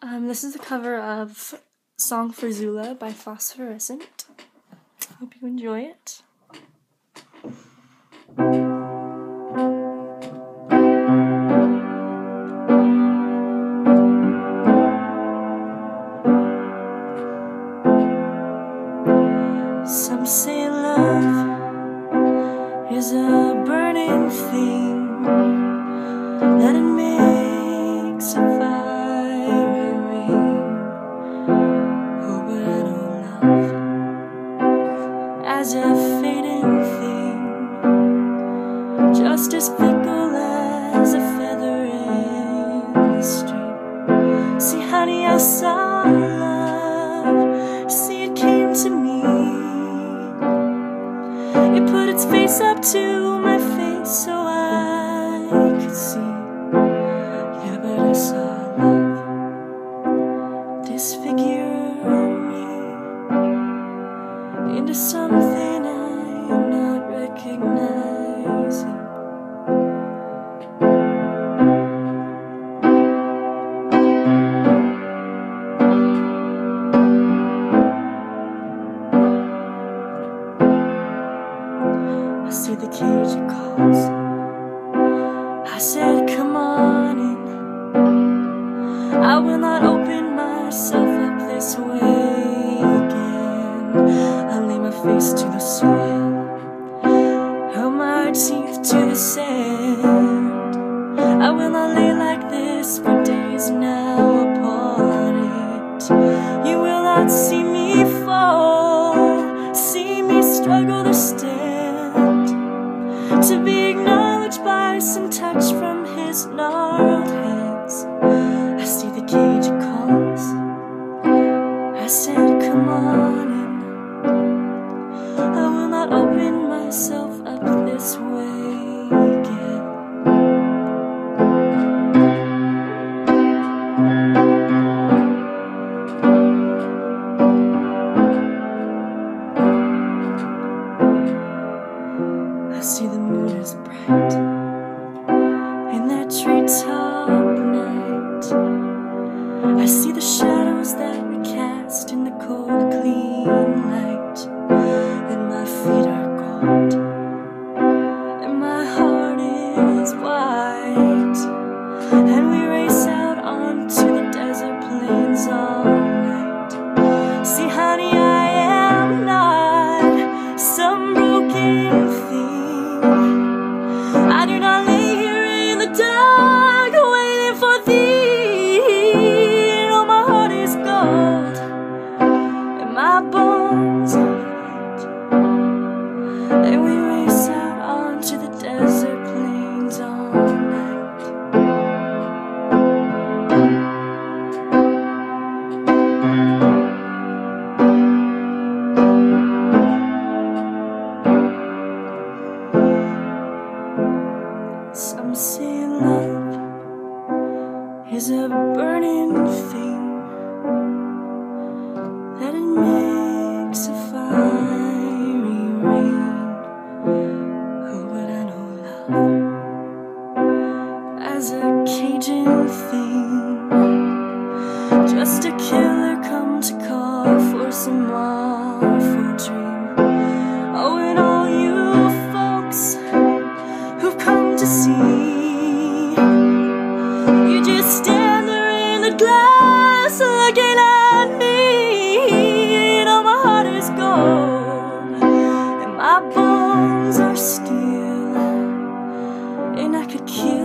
Um, this is a cover of Song for Zula by Phosphorescent. Hope you enjoy it. Some say love is a burning thing I saw love. See, it came to me. It put its face up to my face so I I said, Come on in. I will not open myself up this way again. I lay my face to the soil, by some touch from his gnarled treetop night. I see the shadows that is a burning thing that it makes a fiery rain. Oh, but I know love as a Cajun thing, just a killer come to call for some awful cute.